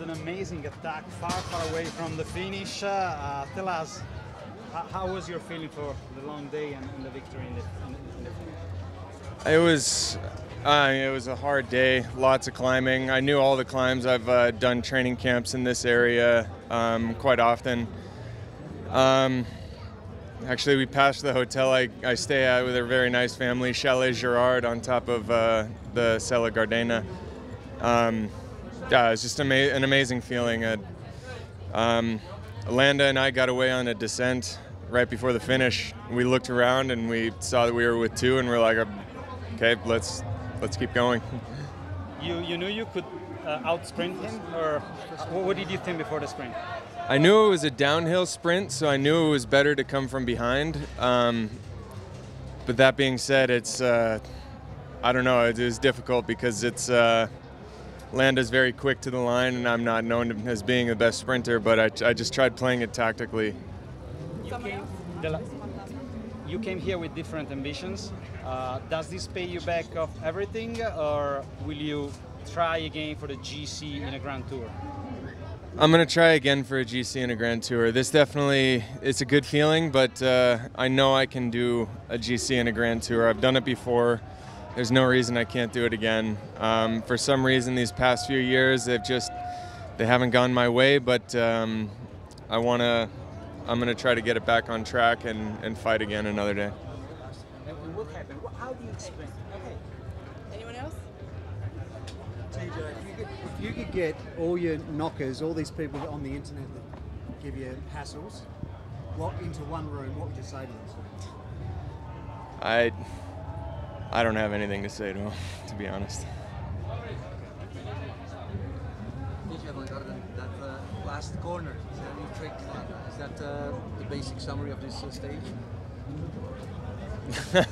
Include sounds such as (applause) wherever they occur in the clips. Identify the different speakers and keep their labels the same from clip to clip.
Speaker 1: An amazing attack, far, far away from the finish. Uh, tell us, how, how, was your feeling for the long day and, and the victory in the, in, the?
Speaker 2: It was, uh, it was a hard day. Lots of climbing. I knew all the climbs. I've uh, done training camps in this area um, quite often. Um, actually, we passed the hotel I, I, stay at with a very nice family, Chalet Gerard, on top of uh, the Sella Gardena. Um, yeah, it's just ama an amazing feeling. Uh, um, Landa and I got away on a descent right before the finish. We looked around and we saw that we were with two, and we're like, okay, let's let's keep going. (laughs)
Speaker 1: You you knew you could uh, outsprint him, or what did you think before the sprint?
Speaker 2: I knew it was a downhill sprint, so I knew it was better to come from behind. Um, but that being said, it's uh, I don't know. It is difficult because it's. Uh, Landa's very quick to the line, and I'm not known as being the best sprinter, but I, I just tried playing it tactically.
Speaker 1: You came, you came here with different ambitions. Uh, does this pay you back of everything, or will you try again for the GC in a Grand Tour?
Speaker 2: I'm gonna try again for a GC in a Grand Tour. This definitely it's a good feeling, but uh, I know I can do a GC in a Grand Tour. I've done it before there's no reason I can't do it again. Um, for some reason, these past few years, they've just they haven't gone my way, but um, I want to. I'm going to try to get it back on track and, and fight again another day.
Speaker 1: what happened? How do you explain?
Speaker 3: Okay. Anyone else?
Speaker 4: Tejay, if you, could, if you could get all your knockers, all these people on the internet that give you hassles, what into one room, what would you say to them?
Speaker 2: I I don't have anything to say to him, (laughs) to be honest.
Speaker 5: that uh, last corner, is that a new trick? Is that uh, the basic summary of this uh, stage? (laughs)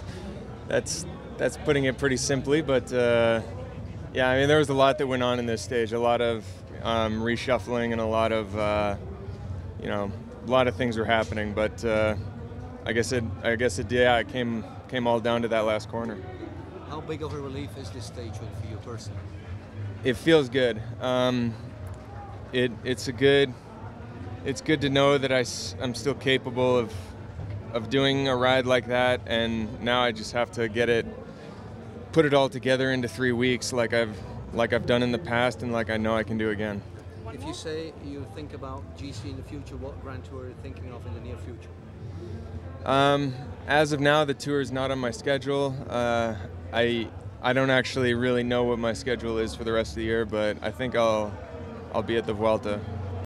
Speaker 2: that's that's putting it pretty simply, but uh, yeah, I mean there was a lot that went on in this stage, a lot of um, reshuffling and a lot of uh, you know a lot of things were happening, but uh, I guess it I guess it yeah it came came all down to that last corner.
Speaker 5: How big of a relief is this stage win for you personally?
Speaker 2: It feels good. Um, it it's a good. It's good to know that I, I'm still capable of of doing a ride like that, and now I just have to get it, put it all together into three weeks, like I've like I've done in the past, and like I know I can do again.
Speaker 5: If you say you think about GC in the future, what Grand Tour are you thinking of in the near future?
Speaker 2: Um, as of now, the tour is not on my schedule. Uh, I I don't actually really know what my schedule is for the rest of the year, but I think I'll I'll be at the Vuelta